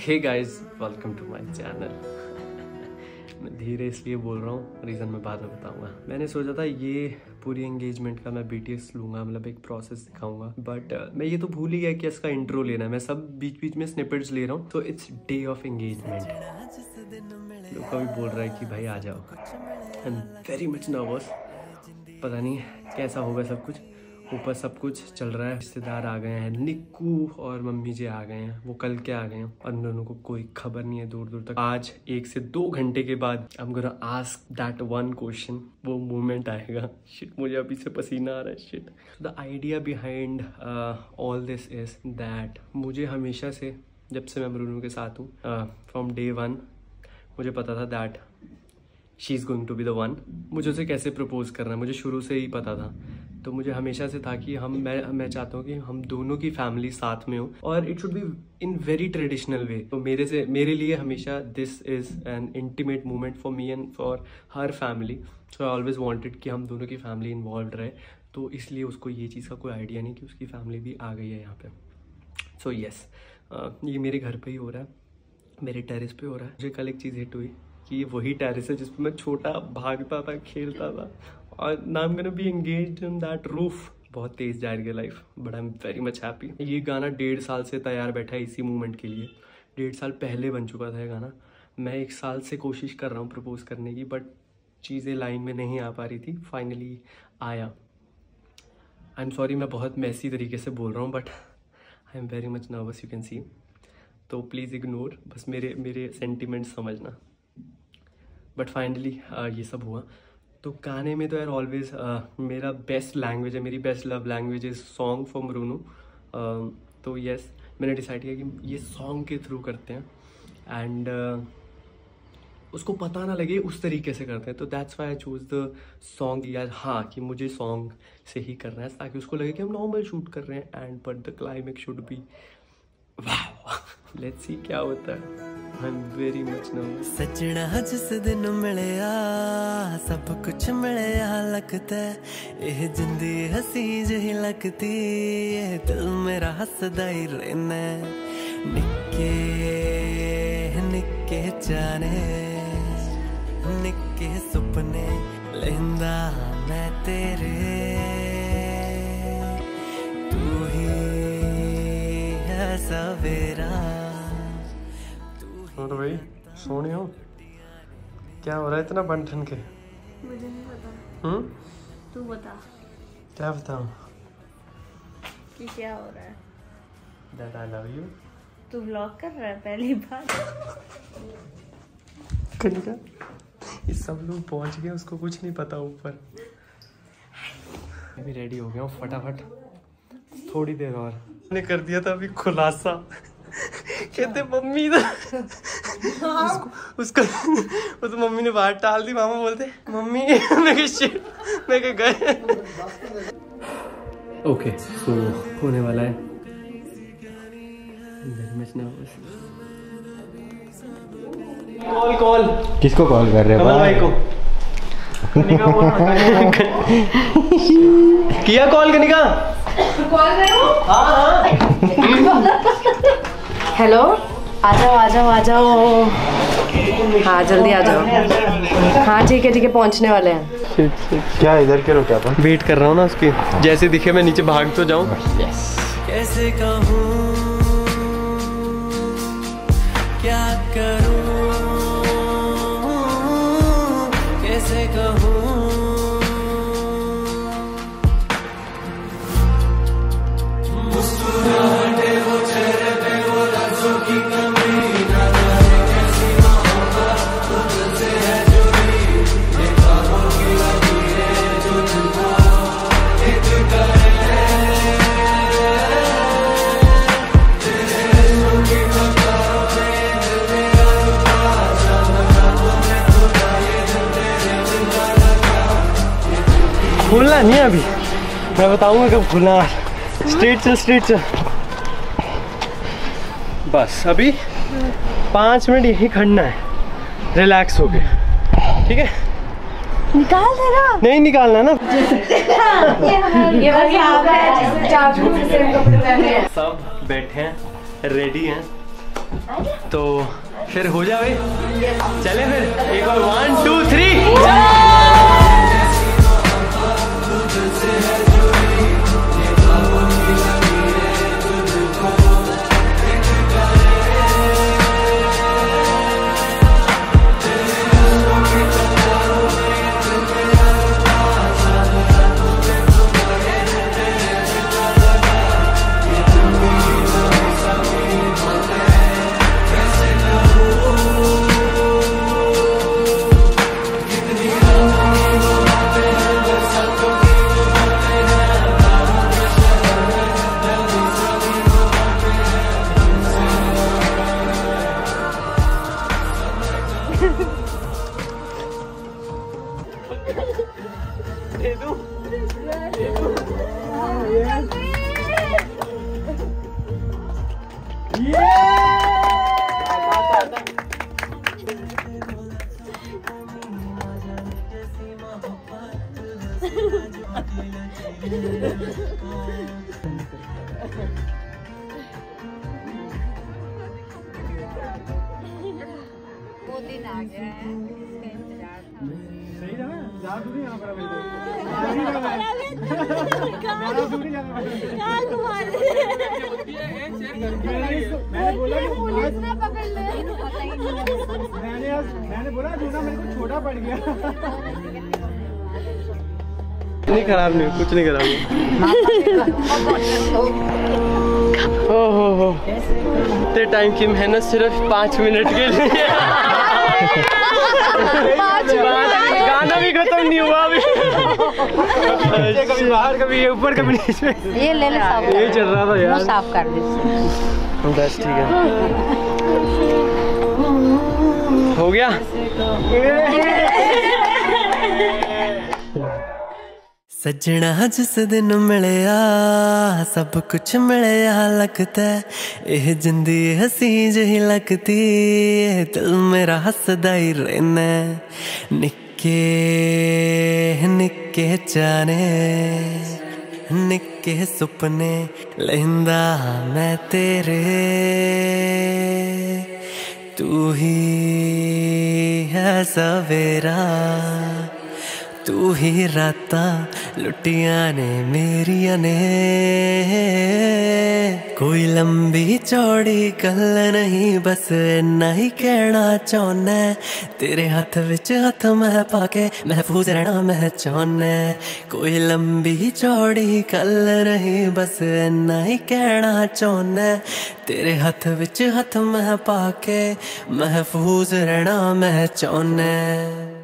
Hey guys welcome to my channel मैं धीरे इसलिए बोल रहा हूँ रीज़न मैं बाद में बताऊँगा। मैंने सोचा था ये पूरी एंगेजमेंट का मैं बीटीएस लूँगा मतलब एक प्रोसेस दिखाऊँगा। बट uh, मैं ये तो भूल ही गया कि इसका इंट्रो लेना है। मैं सब बीच बीच में स्निपेट्स ले रहा हूँ। तो इट्स डे ऑफ़ एंगेजमेंट लोग भी बोल रहा है कि भाई आ जाओ। I am very much nervous पता नहीं कैसा होगा सब कुछ। ऊपर सब कुछ चल रहा है। रिश्तेदार आ गए हैं। निक्कू और मम्मी जी आ गए हैं। वो कल के आ गए हैं। और उन दोनों को कोई खबर नहीं है दूर दूर तक। आज एक से दो घंटे के बाद I ask that one question वो मोमेंट आएगा। शिट मुझे अभी से पसीना आ रहा है। Shit the idea behind all this is that मुझे हमेशा से, जब से मैं मरूनू के साथ हूँ फ्रॉम डे वन मुझे पता था that she is going to be the one मुझे उसे कैसे प्रपोज करना है? मुझे शुरू से ही पता था। तो मुझे हमेशा से था कि हम मैं मैं चाहता हूँ कि हम दोनों की फैमिली साथ में हो। और it should be in very traditional way तो मेरे से मेरे लिए हमेशा this is an intimate moment for me and for her family so I always wanted कि हम दोनों की फैमिली इन्वॉल्व रहे। तो इसलिए उसको ये चीज़ का कोई आइडिया नहीं कि उसकी फैमिली भी आ गई है यहाँ पे। सो so, यस yes, ये मेरे घर पे ही हो रहा है। मेरे टेरिस पे हो रहा है। मुझे कल एक चीज़ हिट हुई। कि ये वही टेरिस है जिसपे मैं छोटा भागता था, खेलता था। और नाम gonna be engage in that roof बहुत तेज जा रही है life but I am very much happy ये गाना डेढ़ साल से तैयार बैठा है इसी मूवमेंट के लिए। डेढ़ साल पहले बन चुका था ये गाना। मैं एक साल से कोशिश कर रहा हूँ प्रपोज करने की बट चीज़ें लाइन में नहीं आ पा रही थी। फाइनली आया। आई एम सॉरी मैं बहुत मैसी तरीके से बोल रहा हूँ but I am very much nervous you can see तो प्लीज़ इग्नोर बस मेरे मेरे सेंटिमेंट्स समझना। बट फाइनली uh, ये सब हुआ। तो गाने में तो यार ऑलवेज uh, मेरा बेस्ट लैंग्वेज है मेरी best love language is song for मरूनू तो यस मैंने डिसाइड किया कि ये सॉन्ग के थ्रू करते हैं। एंड uh, उसको पता ना लगे उस तरीके से करते हैं। तो that's why I choose the song यार हाँ कि मुझे सॉन्ग से ही करना है ताकि उसको लगे कि हम नॉर्मल शूट कर रहे हैं। And but the climax should be let's see क्या होता है I am very much nervous सजना जिस दिन मिलया सब कुछ मिलया लगता ਇਹ ਜਿੰਦੀ ਹਸੀ ਜਿਹੀ ਲੱਗਦੀ ਇਹ ਦਿਲ ਮੇਰਾ ਹੱਸਦਾ ਹੀ ਰਹਿਣਾ ਨਿੱਕੇ ਨਿੱਕੇ ਜਾਣੇ ਨਿੱਕੇ ਸੁਪਨੇ ਲੈਂਦਾ ਮੈਂ ਤੇਰੇ ਤੂੰ ਹੀ ਹੈ ਸਵੇਰਾ और भाई सोने हो? क्या हो रहा है इतना बन ठन के? मुझे नहीं पता। हम्म? तू बता। क्या बताऊँ? कि क्या हो रहा है? दैट आई लव यू तू व्लॉग कर रहा है पहली बार? कनिका ये सब लोग पहुँच गए उसको कुछ नहीं पता ऊपर। मैं भी रेडी हो गया हूँ फटाफट। थोड़ी देर और। मैंने कर दिया था अभी खुलासा। कहते मम्मी तो उसको उसको वो तो मम्मी ने बाहर टाल दी मामा बोलते मम्मी मैं कहा शिट मैं कहा गए ओके सो होने वाला है. कॉल कॉल किसको कॉल कर रहे हो? भाई को। कनिका बोल रहा है। किया कॉल कनिका? हाँ हाँ। हेलो आ जाओ आ जाओ आ जाओ। हाँ जल्दी आ जाओ। हाँ ठीक है ठीक है पहुँचने वाले हैं। क्या इधर के रुके अपन? वेट कर रहा हूँ ना उसकी। जैसे दिखे मैं नीचे भाग तो जाऊँ। कैसे कहूँ? क्या करूँ? कैसे कहूँ? खुलना नहीं है अभी। मैं बताऊँगा कब खुलना स्ट्रेट चल स्ट्रेट चल बस अभी पाँच मिनट यही खड़ना है। रिलैक्स होके ठीक है? निकाल देना नहीं निकालना ना। ये बस है हैं सब बैठे हैं रेडी हैं। तो फिर हो जाए चले फिर। एक और वन टू थ्री दिन आ गया है था मैंने बोला जूना मेरे को छोटा पड़ गया। नहीं खराब नहीं कुछ नहीं खराब ओहो हो। इतने टाइम की मेहनत सिर्फ़ पाँच मिनट के लिए। गाना भी खत्म नहीं हुआ अभी कभी बाहर कभी ये ऊपर कभी नीचे ये ले ले साफ यही चल रहा था यार साफ कर दे बस ठीक है हो गया ਸੱਜਣਾ ਜਿਸ ਦਿਨ ਮਿਲਿਆ ਸਭ ਕੁਝ ਮਿਲਿਆ ਲੱਗਦਾ ਇਹ ਜਿੰਦੀ ਹਸੀ ਜਿਹੀ ਲੱਗਦੀ ਇਹ ਦਿਲ ਮੇਰਾ ਹੱਸਦਾ ਹੀ ਰਹਿਣਾ ਨਿੱਕੇ निके निके जाने निके सुपने लेंदा मैं तेरे। तू ही है सवेरा। तू ही राता, लुटिया ने मेरिया ने कोई लंबी चौड़ी गल नहीं, बस इन्ना ही कहना चाहना तेरे हाथ विच हाथ मैं पाके, महफूज रहना मैं चाहना कोई लंबी चौड़ी गल नहीं, बस इन्ना ही कहना चाहना तेरे हथ विच हथ मैं पाके, महफूज रहना मैं चाहना